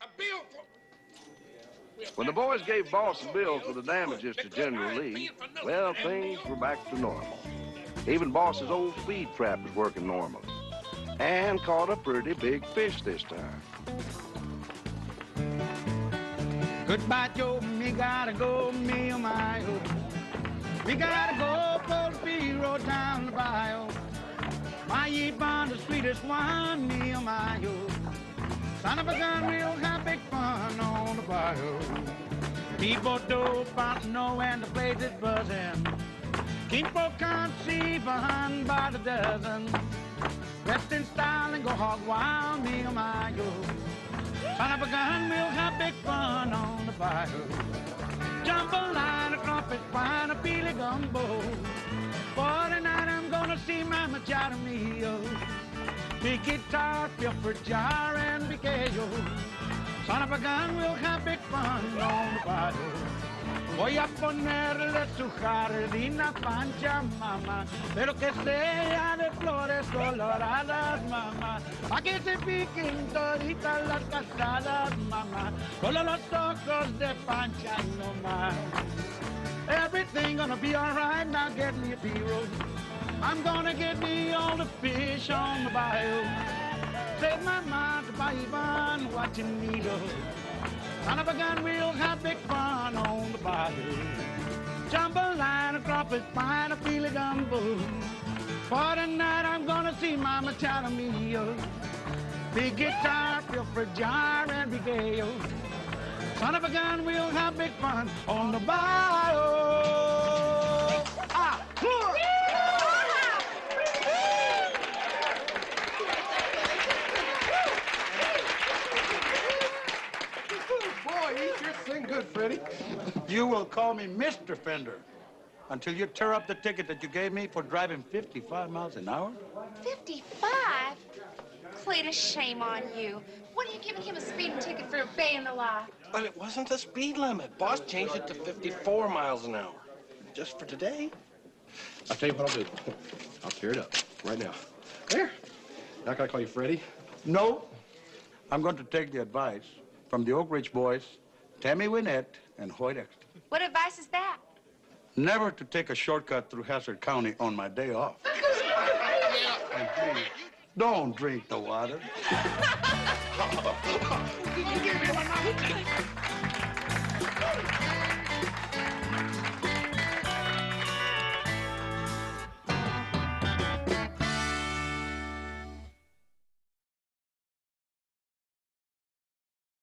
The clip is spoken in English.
A bill for... When the boys gave Boss a bill for the damages to General Lee, well, things were back to normal. Even Boss's old speed trap was working normally. And caught a pretty big fish this time. Goodbye, Joe. Me gotta go, me oh my oh. We gotta go for the speed road down the bayou. My yeep on the sweetest one, me oh my oh. Son of a gun, we'll have big fun on the bayou. People do not know and the place is buzzing. People can't see behind by the dozen. Rest in style and go hog wild, me oh my oh. Son of a gun, we'll have big fun on the bayou. Jambalaya, crumpet, wine, a peely gumbo. Big guitar, feel for jar and BKO. Son of a gun, we'll have big fun on the bayou. Voy a ponerle su jardina pancha, mamá, pero que sea de flores coloradas, mamá, pa' que se piquen toditas las casadas, mamá, con los ojos de pancha nomás. Everything gonna be alright, now get me a P-roll. I'm gonna get me all the fish on the bayou. Save my mind to buy Ivan watching me go. Son of a gun, we'll have big fun on the bayou. Jambalaya, crawfish, fine, a feely gumbo. For tonight, I'm gonna see Mama China Mio. Big guitar, feel for jar and regale. Son of a gun, we'll have big fun on the bayou. Sing. You will call me Mr. Fender until you tear up the ticket that you gave me for driving 55 miles an hour. 55? Cletus, shame on you. What are you giving him a speeding ticket for obeying the law? But it wasn't the speed limit. Boss changed it to 54 miles an hour. Just for today. I'll tell you what I'll do. I'll tear it up right now. There. Now can I call you Freddie? No, I'm going to take the advice from the Oak Ridge boys, Tammy Wynette and Hoyt Exton. What advice is that? Never to take a shortcut through Hazard County on my day off. Don't drink the water.